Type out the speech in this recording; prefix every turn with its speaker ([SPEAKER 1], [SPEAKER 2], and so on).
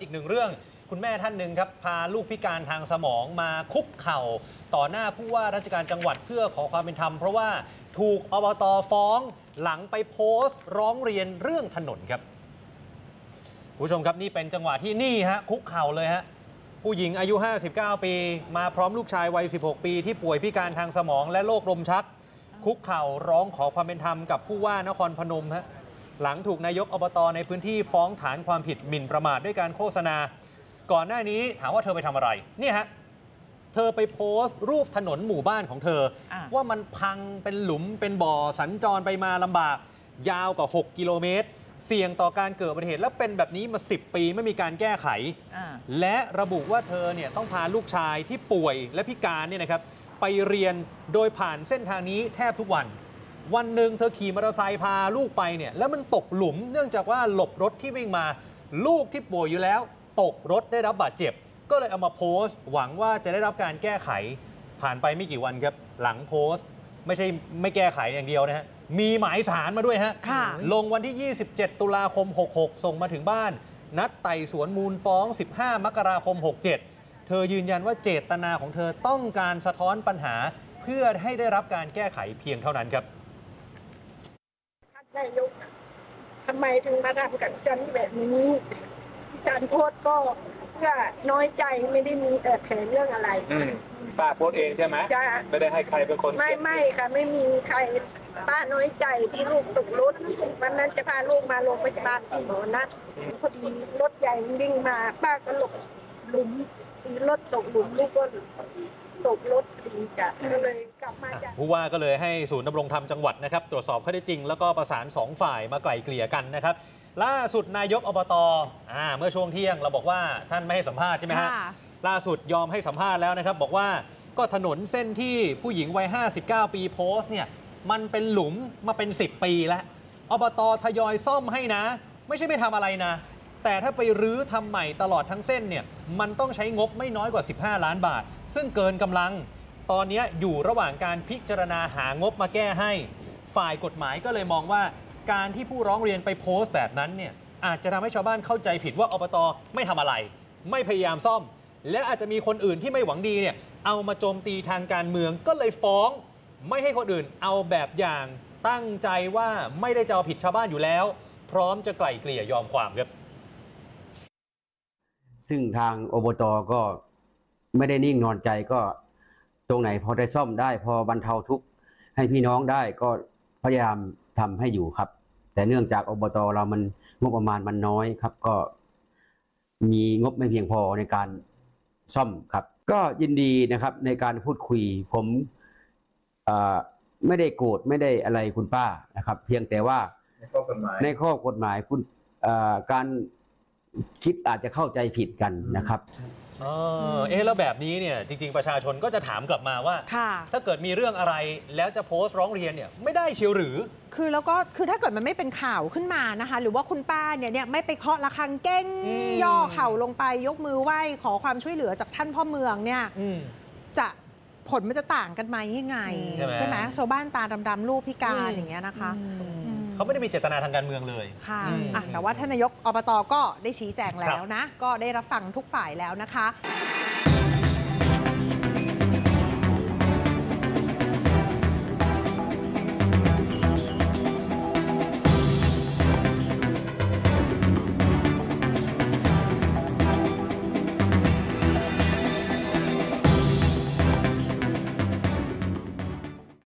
[SPEAKER 1] อีกหนึ่งเรื่อง คุณแม่ท่านหนึ่งครับพาลูกพิการทางสมองมาคุกเข่า ต่อหน้าผู้ว่าราชการจังหวัดเพื่อขอความเป็นธรรม เพราะว่าถูกอบตฟ้องหลังไปโพสต์ ร้องเรียนเรื่องถนนครับผู้ชมครับนี่เป็นจังหวะที่นี่ฮะคุกเข่าเลยฮะผู้หญิงอายุ 59 ปี มาพร้อมลูกชายวัย 16 ปีที่ป่วยพิการทางสมองและโรคลมชัก คุกเข่าร้องขอความเป็นธรรมกับผู้ว่านครพนมฮะ หลังถูกนายกอบตในพื้นที่ฟ้องฐานความผิดหมิ่นประมาทด้วยการโฆษณา ก่อนหน้านี้ถามว่าเธอไปทำอะไรเนี่ยฮะเธอไปโพสต์รูปถนนหมู่บ้านของเธอ
[SPEAKER 2] อะ
[SPEAKER 1] ว่ามันพังเป็นหลุมเป็นบ่อสัญจรไปมาลำบาก ยาวกว่า 6 กิโลเมตร เสี่ยงต่อการเกิดอุบัติเหตุและเป็นแบบนี้มา 10 ปีไม่มีการแก้ไข
[SPEAKER 2] อ่า
[SPEAKER 1] และระบุว่าเธอเนี่ยต้องพาลูกชายที่ป่วยและพิการเนี่ยนะครับไปเรียนโดยผ่านเส้นทางนี้แทบทุกวัน วันหนึ่งเธอขี่มอเตอร์ไซค์พาลูกไปเนี่ยแล้วมันตกหลุมเนื่องจากว่าหลบรถที่วิ่งมา ลูกที่ป่วยอยู่แล้ว ตกรถได้รับบาดเจ็บ ก็เลยเอามาโพสต์ หวังว่าจะได้รับการแก้ไข ผ่านไปไม่กี่วันครับหลังโพสต์ ไม่ใช่ไม่แก้ไขอย่างเดียวนะฮะมีหมายสารมาด้วยฮะ
[SPEAKER 2] ค่ะ
[SPEAKER 1] ลงวันที่ 27 ตุลาคม 66 ส่งมาถึงบ้าน นัดไต่สวนมูลฟ้อง 15 มกราคม 67 เธอยืนยันว่าเจตนาของเธอต้องการสะท้อนปัญหา เพื่อให้ได้รับการแก้ไขเพียงเท่านั้นครับ
[SPEAKER 3] ท่า นนายกทำไมถึงมาทำกับฉันแบบนี้ดิฉันโทษก็เพื่อน้อยใจไม่ได้มีแต่แผลเรื่องอะไร
[SPEAKER 4] อืมป้าโพสต์เองใช่ไหม
[SPEAKER 3] จะ
[SPEAKER 4] ไม่ได้ให้ใครเป็นคน
[SPEAKER 3] ไม่
[SPEAKER 4] เขียน
[SPEAKER 3] ไม่ค่ะไม่มีใครป้าน้อยใจที่ลูกตกรถวันนั้นจะพาลูกมาโรงพยาบาลที่หมอนัดพอดีรถใหญ่วิ่งมา ป้าก็หลบหลุม รถตกหลุมลูกก็ตกรถพอดีจ้ะก็เลยกลับมาจาก
[SPEAKER 1] ผู้ว่าก็เลยให้ศูนย์ดำรงธรรมจังหวัดนะครับ ตรวจสอบข้อเท็จจริง แล้วก็ประสาน 2 ฝ่ายมาไกล่เกลี่ยกันนะครับ ล่าสุดนายกอบตอ่าเมื่อช่วงเที่ยงเราบอกว่าท่านไม่ให้สัมภาษณ์ใช่ไหมฮะ
[SPEAKER 2] ค่ะ
[SPEAKER 1] ล่าสุดยอมให้สัมภาษณ์แล้วนะครับ บอกว่าก็ถนนเส้นที่ผู้หญิงวัย 59 ปีโพสต์เนี่ยมันเป็นหลุมมาเป็น 10 ปีแล้วอบตทยอยซ่อมให้นะ ไม่ใช่ไม่ทำอะไรนะ แต่ถ้าไปรื้อทำใหม่ตลอดทั้งเส้นเนี่ยมันต้องใช้งบไม่น้อยกว่า 15 ล้านบาท ซึ่งเกินกำลัง ตอนนี้อยู่ระหว่างการพิจารณาหางบมาแก้ให้ ฝ่ายกฎหมายก็เลยมองว่า การที่ผู้ร้องเรียนไปโพสต์แบบนั้นเนี่ยอาจจะทำให้ชาวบ้านเข้าใจผิดว่าอบตไม่ทำอะไร ไม่พยายามซ่อม และอาจจะมีคนอื่นที่ไม่หวังดีเนี่ยเอามาโจมตีทางการเมืองก็เลยฟ้อง ไม่ให้คนอื่นเอาแบบอย่างตั้งใจว่าไม่ได้จะเอาผิดชาวบ้านอยู่แล้ว พร้อมจะไกล่เกลี่ยยอมความครับ
[SPEAKER 5] ซึ่งทางอบตก็ไม่ได้นิ่งนอนใจก็ตรงไหนพอได้ซ่อมได้ พอบรรเทาทุกข์ให้พี่น้องได้ก็พยายามทำให้อยู่ครับ แต่เนื่องจากอบตเรามันงบประมาณมันน้อยครับ ก็มีงบไม่เพียงพอในการซ่อมครับ ก็ยินดีนะครับในการพูดคุยผมเอ่อไม่ได้โกรธไม่ได้อะไรคุณป้านะครับ เพียงแต่ว่า
[SPEAKER 6] ในข้อกฎหมาย
[SPEAKER 5] ในข้อกฎหมายคุณเอ่อการ คิดอาจจะเข้าใจผิดกันนะครับ
[SPEAKER 1] เออเอ๊ะแล้วแบบนี้เนี่ยจริง ๆ ประชาชนก็จะถามกลับมาว่า
[SPEAKER 2] ค่ะ
[SPEAKER 1] ถ้าเกิดมีเรื่องอะไรแล้วจะโพสต์ร้องเรียนเนี่ยไม่ได้เชียวหรือ
[SPEAKER 2] คือแล้วก็คือถ้าเกิดมันไม่เป็นข่าวขึ้นมานะคะ หรือว่าคุณป้าเนี่ยเนี่ยไม่ไปเคาะระฆังเก้ง
[SPEAKER 1] อืม
[SPEAKER 2] ย่อเข่าลงไปยกมือไหว้ขอความช่วยเหลือจากท่านพ่อเมืองเนี่ย
[SPEAKER 1] อืม
[SPEAKER 2] จะผลมันจะต่างกันไหมยังไง
[SPEAKER 1] ใช่ไหม
[SPEAKER 2] ใช่ไหมชาวบ้านตาดำๆลูกพิการ
[SPEAKER 1] อืม
[SPEAKER 2] อย่างเงี้ยนะคะ
[SPEAKER 1] อืม
[SPEAKER 2] อืม
[SPEAKER 1] เขาไม่ได้มีเจตนาทางการเมืองเลย
[SPEAKER 2] ค่ะ
[SPEAKER 1] อืม
[SPEAKER 2] อะแต่ว่าท่านนายกอบตก็ได้ชี้แจงแล้
[SPEAKER 1] ครั
[SPEAKER 2] ว
[SPEAKER 1] บ
[SPEAKER 2] นะ ก็ได้รับฟังทุกฝ่ายแล้วนะคะ